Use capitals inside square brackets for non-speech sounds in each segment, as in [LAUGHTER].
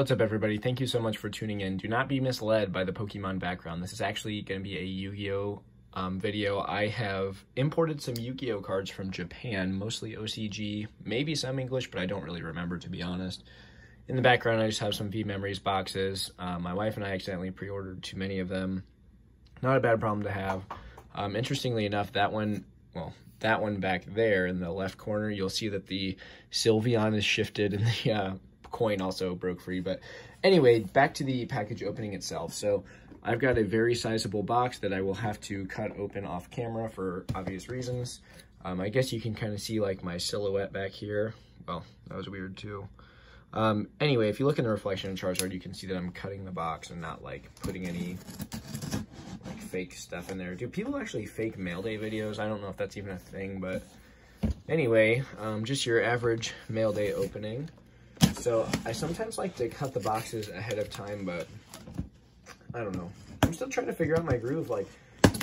What's up, everybody? Thank you so much for tuning in. Do not be misled by the Pokemon background. This is actually going to be a Yu-Gi-Oh! Um, video. I have imported some Yu-Gi-Oh! cards from Japan, mostly OCG, maybe some English, but I don't really remember, to be honest. In the background, I just have some V-Memories boxes. Uh, my wife and I accidentally pre-ordered too many of them. Not a bad problem to have. Um, interestingly enough, that one, well, that one back there in the left corner, you'll see that the Sylveon is shifted and the uh, coin also broke free. But anyway, back to the package opening itself. So I've got a very sizable box that I will have to cut open off camera for obvious reasons. Um, I guess you can kind of see like my silhouette back here. Well, that was weird too. Um, anyway, if you look in the reflection in Charizard, you can see that I'm cutting the box and not like putting any like fake stuff in there. Do people actually fake mail day videos? I don't know if that's even a thing, but anyway, um, just your average mail day opening. So I sometimes like to cut the boxes ahead of time, but I don't know. I'm still trying to figure out my groove. Like,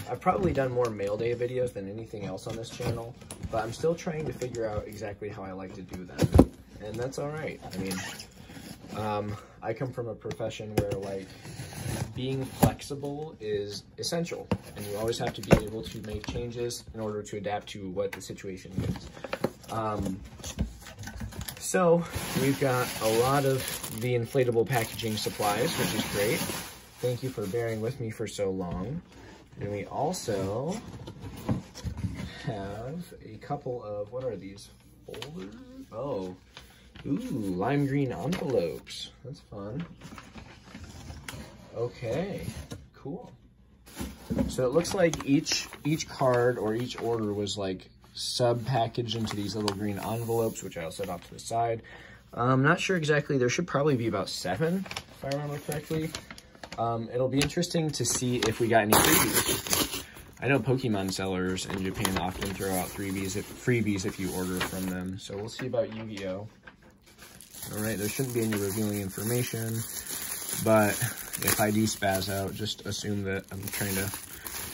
I've probably done more mail day videos than anything else on this channel, but I'm still trying to figure out exactly how I like to do them. And that's all right. I mean, um, I come from a profession where like being flexible is essential and you always have to be able to make changes in order to adapt to what the situation is. Um, so we've got a lot of the inflatable packaging supplies, which is great. Thank you for bearing with me for so long. And we also have a couple of, what are these, folders? Oh, ooh, lime green envelopes. That's fun. Okay, cool. So it looks like each each card or each order was like sub-packaged into these little green envelopes, which I'll set off to the side. I'm not sure exactly. There should probably be about seven, if I remember correctly. Um, it'll be interesting to see if we got any freebies. I know Pokemon sellers in Japan often throw out freebies if, freebies if you order from them. So we'll see about Yu-Gi-Oh! All right, there shouldn't be any revealing information, but if I do spaz out, just assume that I'm trying to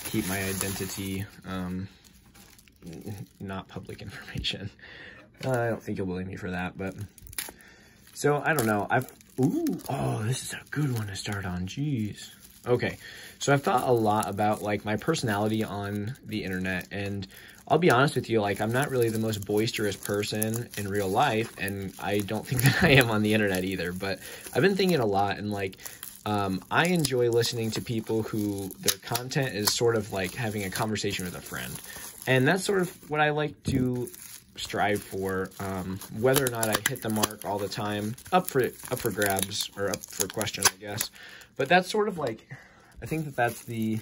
keep my identity um, [LAUGHS] not public information. Uh, I don't think you'll believe me for that, but so I don't know. I've ooh oh this is a good one to start on. Jeez. Okay, so I've thought a lot about like my personality on the internet, and I'll be honest with you, like I'm not really the most boisterous person in real life, and I don't think [LAUGHS] that I am on the internet either. But I've been thinking a lot, and like um, I enjoy listening to people who their content is sort of like having a conversation with a friend. And that's sort of what I like to strive for. Um, whether or not I hit the mark all the time, up for up for grabs or up for question, I guess. But that's sort of like, I think that that's the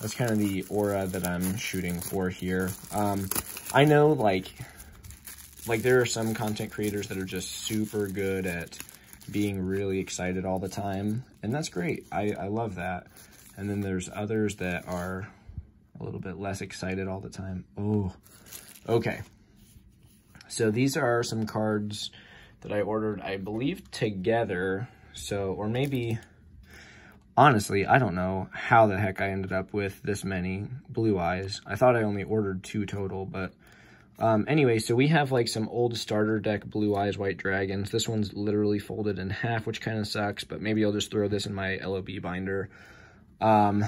that's kind of the aura that I'm shooting for here. Um, I know like like there are some content creators that are just super good at being really excited all the time, and that's great. I, I love that. And then there's others that are a little bit less excited all the time. Oh, okay. So these are some cards that I ordered, I believe, together. So, or maybe, honestly, I don't know how the heck I ended up with this many blue eyes. I thought I only ordered two total, but um, anyway, so we have like some old starter deck Blue Eyes White Dragons. This one's literally folded in half, which kind of sucks, but maybe I'll just throw this in my LOB binder. Um,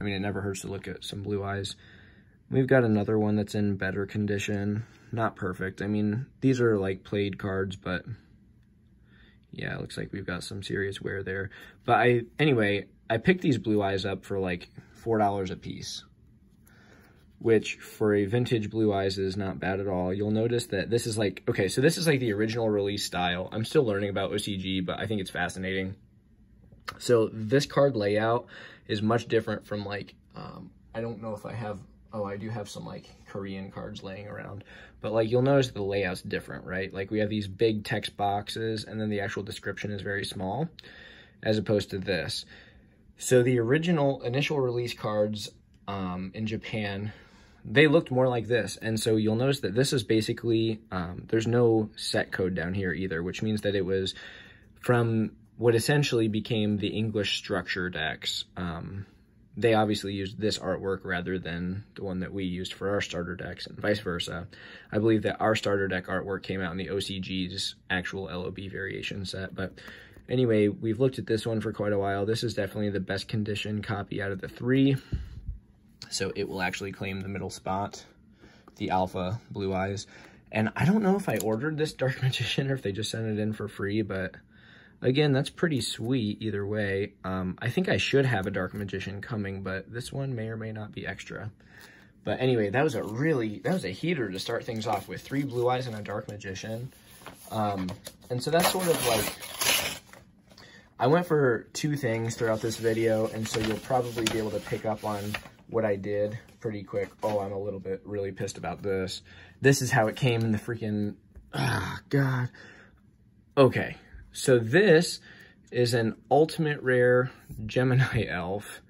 I mean, it never hurts to look at some blue eyes. We've got another one that's in better condition. Not perfect. I mean, these are like played cards, but yeah, it looks like we've got some serious wear there. But I, anyway, I picked these blue eyes up for like $4 a piece, which for a vintage blue eyes is not bad at all. You'll notice that this is like, okay, so this is like the original release style. I'm still learning about OCG, but I think it's fascinating. So this card layout is much different from like, um, I don't know if I have, oh, I do have some like Korean cards laying around, but like you'll notice the layout's different, right? Like we have these big text boxes and then the actual description is very small as opposed to this. So the original initial release cards um, in Japan, they looked more like this. And so you'll notice that this is basically, um, there's no set code down here either, which means that it was from what essentially became the English structure decks. Um, they obviously used this artwork rather than the one that we used for our starter decks and vice versa. I believe that our starter deck artwork came out in the OCG's actual LOB variation set. But anyway, we've looked at this one for quite a while. This is definitely the best condition copy out of the three. So it will actually claim the middle spot, the alpha blue eyes. And I don't know if I ordered this Dark Magician or if they just sent it in for free, but Again, that's pretty sweet either way. Um, I think I should have a Dark Magician coming, but this one may or may not be extra. But anyway, that was a really, that was a heater to start things off with. Three Blue Eyes and a Dark Magician. Um, and so that's sort of like, I went for two things throughout this video, and so you'll probably be able to pick up on what I did pretty quick. Oh, I'm a little bit really pissed about this. This is how it came in the freaking, ah, oh, God. Okay, so this is an ultimate rare Gemini [LAUGHS] elf.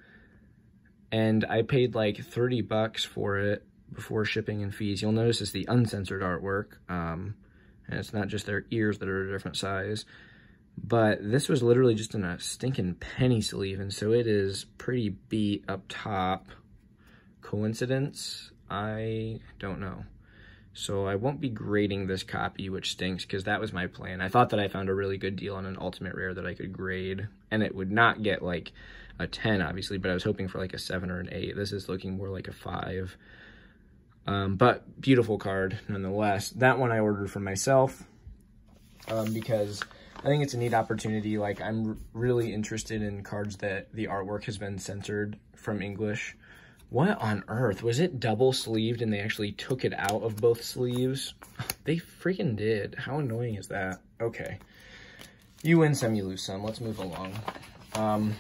And I paid like 30 bucks for it before shipping and fees. You'll notice it's the uncensored artwork. Um, and it's not just their ears that are a different size. But this was literally just in a stinking penny sleeve. And so it is pretty beat up top. Coincidence? I don't know. So I won't be grading this copy, which stinks because that was my plan. I thought that I found a really good deal on an ultimate rare that I could grade and it would not get like a 10 obviously, but I was hoping for like a 7 or an 8. This is looking more like a 5. Um, but beautiful card nonetheless. That one I ordered for myself um, because I think it's a neat opportunity. Like I'm really interested in cards that the artwork has been censored from English. What on earth? Was it double sleeved and they actually took it out of both sleeves? [SIGHS] They freaking did. How annoying is that? Okay. You win some, you lose some. Let's move along. Um,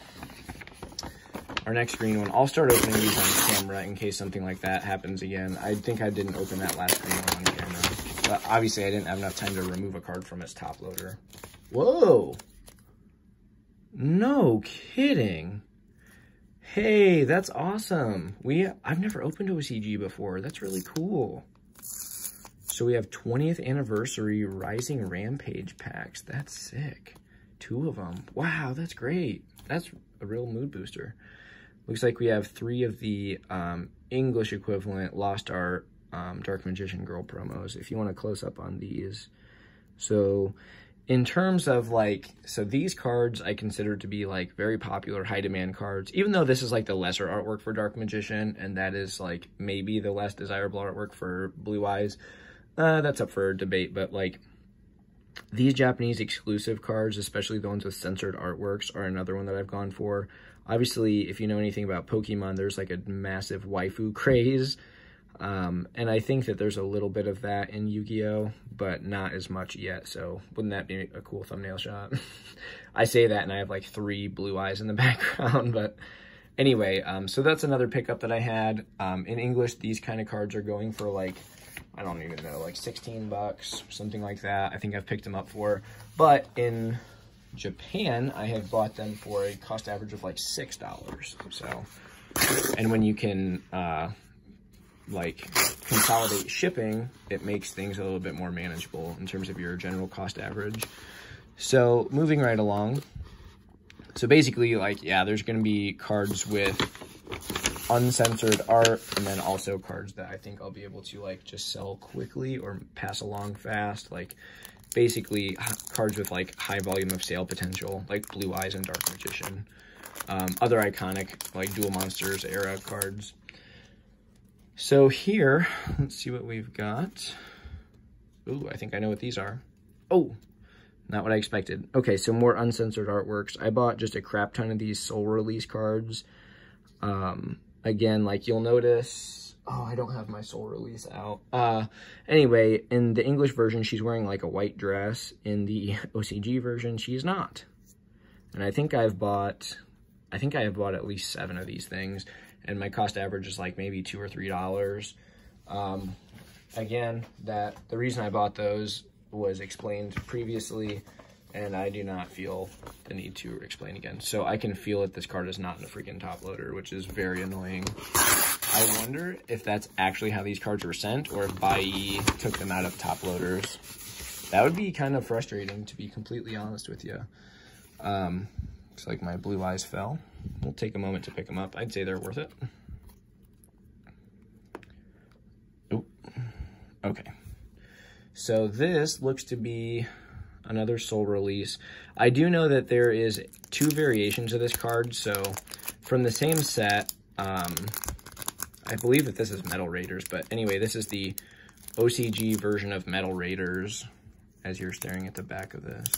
our next green one. I'll start opening these on camera in case something like that happens again. I think I didn't open that last green one on camera. But obviously I didn't have enough time to remove a card from its top loader. Whoa! No kidding. Hey, that's awesome. We I've never opened OCG before. That's really cool. So we have 20th anniversary Rising Rampage packs. That's sick. Two of them. Wow, that's great. That's a real mood booster. Looks like we have three of the um, English equivalent Lost Art um, Dark Magician Girl promos. If you want to close up on these. So in terms of like, so these cards I consider to be like very popular high demand cards, even though this is like the lesser artwork for Dark Magician, and that is like maybe the less desirable artwork for Blue Eyes. Uh, that's up for debate, but like these Japanese exclusive cards, especially the ones with censored artworks, are another one that I've gone for. Obviously, if you know anything about Pokemon, there's like a massive waifu [LAUGHS] craze. Um, and I think that there's a little bit of that in Yu-Gi-Oh, but not as much yet. So wouldn't that be a cool thumbnail shot? [LAUGHS] I say that and I have like three blue eyes in the [LAUGHS] background, but anyway, um, so that's another pickup that I had. Um, in English, these kind of cards are going for like, I don't even know, like 16 bucks, something like that. I think I've picked them up for, but in Japan, I have bought them for a cost average of like $6. So, and when you can, uh, like consolidate shipping, it makes things a little bit more manageable in terms of your general cost average. So moving right along. So basically like, yeah, there's going to be cards with uncensored art and then also cards that I think I'll be able to like just sell quickly or pass along fast. Like basically cards with like high volume of sale potential, like Blue Eyes and Dark Magician. Um, other iconic like Duel Monsters era cards. So here, let's see what we've got. Ooh, I think I know what these are. Oh, not what I expected. Okay, so more uncensored artworks. I bought just a crap ton of these soul release cards. Um, again, like you'll notice, oh, I don't have my soul release out. Uh, anyway, in the English version, she's wearing like a white dress. In the [LAUGHS] OCG version, she's not. And I think I've bought, I think I have bought at least seven of these things and my cost average is like maybe two or three dollars. Um, again, that the reason I bought those was explained previously, and I do not feel the need to explain again. So I can feel that this card is not in a freaking top loader, which is very annoying. I wonder if that's actually how these cards were sent, or if Buyee took them out of top loaders. That would be kind of frustrating, to be completely honest with you. Um, Looks like my blue eyes fell. We'll take a moment to pick them up. I'd say they're worth it. Oh, okay. So this looks to be another soul release. I do know that there is two variations of this card. So from the same set, um, I believe that this is Metal Raiders. But anyway, this is the OCG version of Metal Raiders as you're staring at the back of this.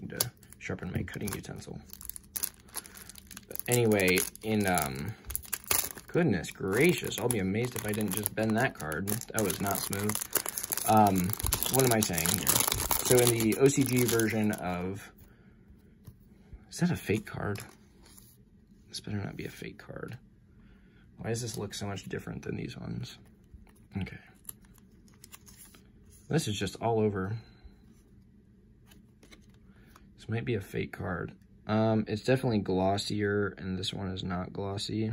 Need to sharpen my cutting utensil. Anyway, in, um, goodness gracious, I'll be amazed if I didn't just bend that card. That was not smooth. Um, what am I saying here? So in the OCG version of, is that a fake card? This better not be a fake card. Why does this look so much different than these ones? Okay. This is just all over. This might be a fake card. Um, it's definitely glossier, and this one is not glossy.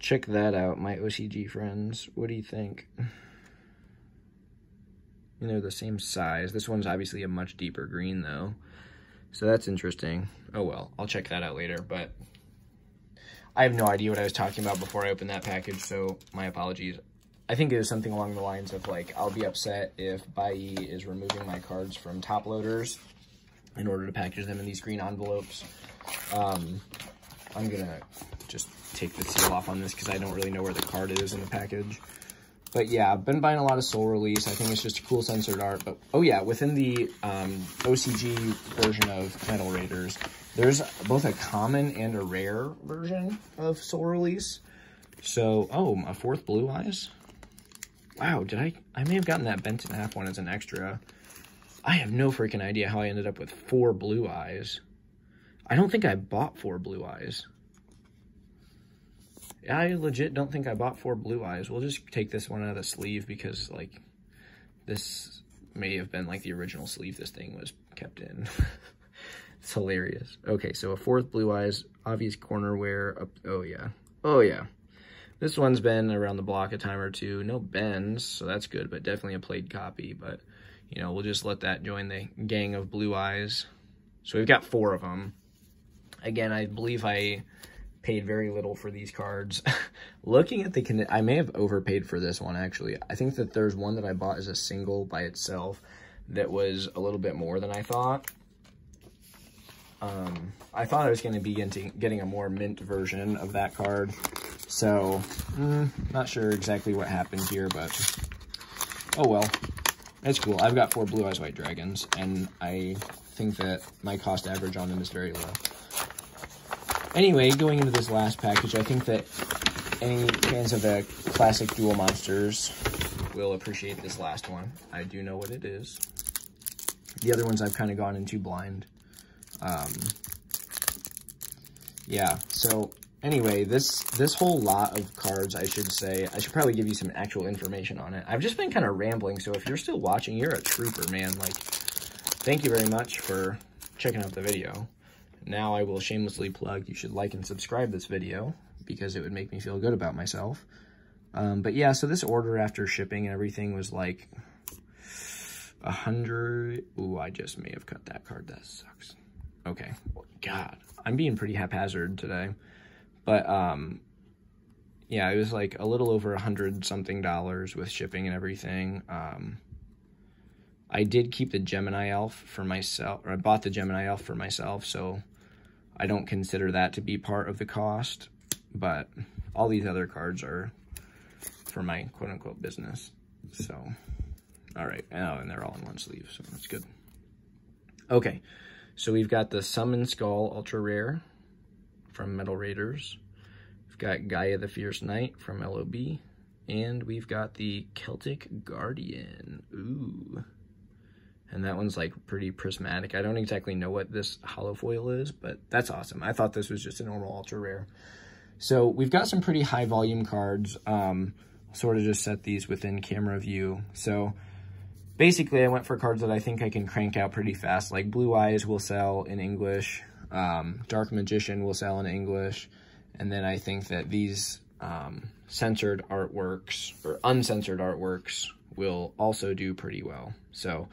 Check that out, my OCG friends. What do you think? you know, the same size. This one's obviously a much deeper green though. So that's interesting. Oh well, I'll check that out later, but I have no idea what I was talking about before I opened that package, so my apologies. I think it was something along the lines of like, I'll be upset if Buyee is removing my cards from top loaders in order to package them in these green envelopes. Um, I'm gonna just take the seal off on this because I don't really know where the card is in the package. But yeah, I've been buying a lot of Soul Release. I think it's just a cool censored art. But oh yeah, within the um, OCG version of Metal Raiders, there's both a common and a rare version of Soul Release. So, oh, a fourth Blue Eyes. Wow, did I? I may have gotten that bent in half one as an extra. I have no freaking idea how I ended up with four Blue Eyes. I don't think I bought four Blue Eyes. I legit don't think I bought four blue eyes. We'll just take this one out of the sleeve because, like, this may have been, like, the original sleeve this thing was kept in. [LAUGHS] it's hilarious. Okay, so a fourth blue eyes, obvious corner wear. Up, oh, yeah. Oh, yeah. This one's been around the block a time or two. No bends, so that's good, but definitely a played copy. But, you know, we'll just let that join the gang of blue eyes. So we've got four of them. Again, I believe I paid very little for these cards. [LAUGHS] Looking at the, I may have overpaid for this one actually. I think that there's one that I bought as a single by itself that was a little bit more than I thought. Um, I thought I was going to be getting, a more mint version of that card. So, mm, not sure exactly what happened here, but oh well. It's cool. I've got four Blue Eyes White Dragons, and I think that my cost average on them is very low. Anyway, going into this last package, I think that any fans of the classic Duel Monsters will appreciate this last one. I do know what it is. The other ones I've kind of gone into blind. Um, yeah, so anyway, this this whole lot of cards, I should say, I should probably give you some actual information on it. I've just been kind of rambling, so if you're still watching, you're a trooper, man. Like, thank you very much for checking out the video. Now I will shamelessly plug, you should like and subscribe this video because it would make me feel good about myself. Um, but yeah, so this order after shipping and everything was like a hundred. Ooh, I just may have cut that card. That sucks. Okay. God, I'm being pretty haphazard today. But, um, yeah, it was like a little over a hundred something dollars with shipping and everything. Um, I did keep the Gemini Elf for myself, or I bought the Gemini Elf for myself, so I don't consider that to be part of the cost, but all these other cards are for my quote-unquote business. So, all right. Oh, and they're all in one sleeve, so that's good. Okay, so we've got the Summon Skull Ultra Rare from Metal Raiders. We've got Gaia the Fierce Knight from LOB. And we've got the Celtic Guardian. Ooh and that one's like pretty prismatic. I don't exactly know what this holo foil is, but that's awesome. I thought this was just a normal ultra rare. So we've got some pretty high volume cards. Um, sort of just set these within camera view. So basically I went for cards that I think I can crank out pretty fast. Like Blue Eyes will sell in English. Um, Dark Magician will sell in English. And then I think that these um, censored artworks or uncensored artworks will also do pretty well. So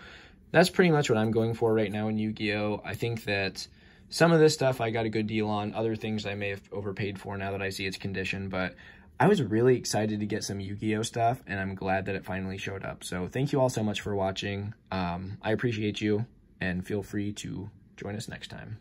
that's pretty much what I'm going for right now in Yu-Gi-Oh! I think that some of this stuff I got a good deal on. Other things I may have overpaid for now that I see its condition. But I was really excited to get some Yu-Gi-Oh! stuff, and I'm glad that it finally showed up. So thank you all so much for watching. Um, I appreciate you, and feel free to join us next time.